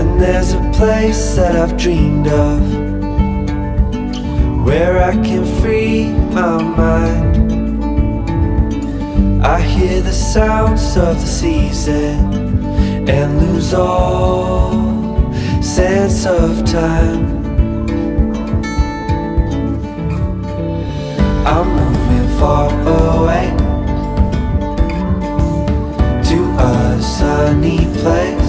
And there's a place that I've dreamed of Where I can free my mind. I hear the sounds of the season And lose all sense of time. I'm moving far away To a sunny place.